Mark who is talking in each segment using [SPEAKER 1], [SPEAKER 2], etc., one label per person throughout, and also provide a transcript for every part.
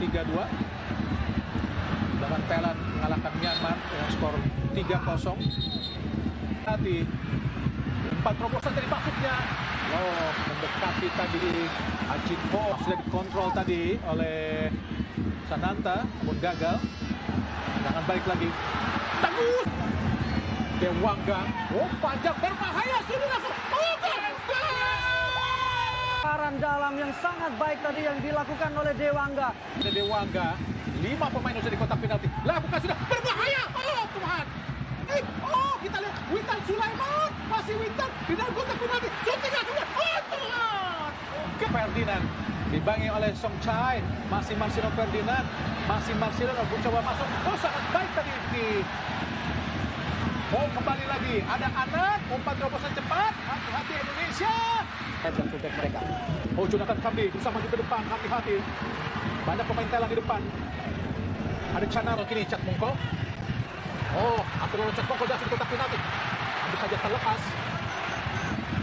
[SPEAKER 1] 3-2. Sedangkan Thailand mengalahkan Myanmar dengan skor 3-0. Tadi empat terobosan dari maksudnya. Oh, mendekati tadi Ajin Ho sudah dikontrol tadi oleh Sananta, namun gagal. Jangan balik lagi. Bagus. Dewangga. Oh, panjang berbahaya. Sudah langsung. Oh,
[SPEAKER 2] yang sangat baik tadi yang dilakukan oleh Dewangga.
[SPEAKER 1] Dewangga. Lima pemain sudah di kotak penalti. Lakukan sudah. Berbahaya. Oh, Tuhan. Eh, oh, kita lihat. Witan Sulaiman. Masih Witan. Di dalam kotak penalti. Shootingnya sudah. Oh, Tuhan. Ke Ferdinand. Dibangi oleh Song Chai. Masih Marcelo Ferdinand. Masih Marcelo mencoba masuk. Oh, sangat baik tadi di Oh, kembali lagi. Ada anak. Umpan terobosan cepat. Hati-hati Indonesia.
[SPEAKER 2] Dan fullback mereka.
[SPEAKER 1] Oh, Jonathan Kambi bersama di depan. Hati-hati. Banyak pemain Thailand di depan. Ada Chanaro kini, Cak Mungko. Oh, Cak Mungko dasar kotak penalti. Hampir saja terlepas.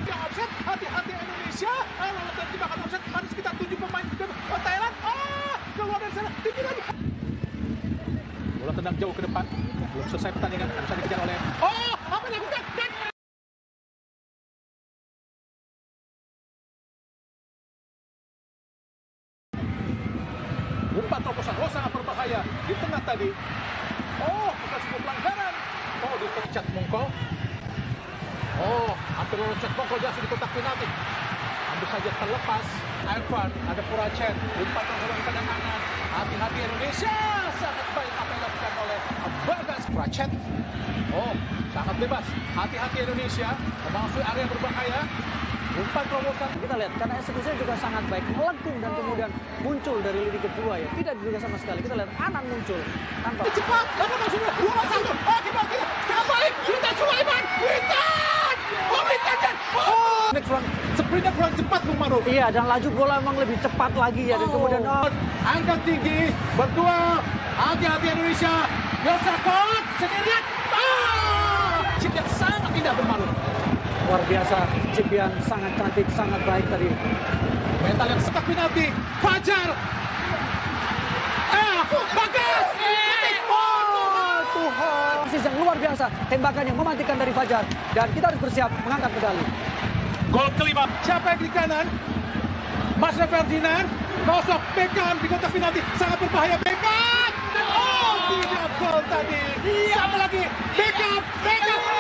[SPEAKER 1] Ya, offset. Hati-hati Indonesia. Ah, lalu terjebak offset. Ada sekitar tujuh pemain oh, Thailand. Ah, keluar dari sana. Tinggi lagi. Bola tendang jauh ke depan. Belum selesai pertandingan. Bisa dikejar oleh... Oh, apa yang dilakukan? Umpan terobosan oh sangat berbahaya di tengah tadi. Oh, bukan sebuah pelanggaran. Oh, dipecat Mongko. Oh, hampir loncat Mongko jatuh di kotak penalti. Hampir saja terlepas. Irfan, ada Puracet. Umpan terobosan pada kanan. Hati-hati Indonesia. Sangat baik apa yang dilakukan oleh Puracet. Oh, sangat bebas. Hati-hati Indonesia. Memasuki area berbahaya. Umpan terobosan
[SPEAKER 2] Kita lihat karena eksekusinya juga sangat baik, melengkung dan kemudian muncul dari lini kedua ya. Tidak juga sama sekali. Kita lihat Anan muncul tanpa
[SPEAKER 1] cepat apa maksudnya dua satu oh kita kita kita balik kita Sulaiman Witan oh Witan dan oh ini kurang sprintnya kurang cepat Bung Maruf
[SPEAKER 2] Iya, dan laju bola memang lebih cepat lagi ya dan kemudian oh,
[SPEAKER 1] angkat tinggi berdua. Hati-hati Indonesia. Yosakot sendirian oh chip yang sangat indah Bung Maruf
[SPEAKER 2] luar biasa chip yang sangat cantik, sangat baik tadi.
[SPEAKER 1] mental yang setak penalti. Fajar. Eh bagas
[SPEAKER 2] Oh, Tuhan. Persis yang luar biasa, tembakan yang mematikan dari Fajar. Dan kita harus bersiap mengangkat medali.
[SPEAKER 1] Gol kelima. Siapa yang di kanan? Mas Ferdinand. Kosok Beckham di kotak penalti. Sangat berbahaya Beckham. Oh, tidak gol tadi. Siapa lagi? Beckham. Beckham.